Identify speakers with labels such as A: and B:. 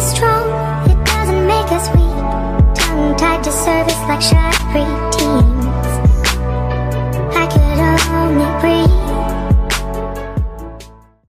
A: us strong, it doesn't make us weak. Tongue tied to service like Shari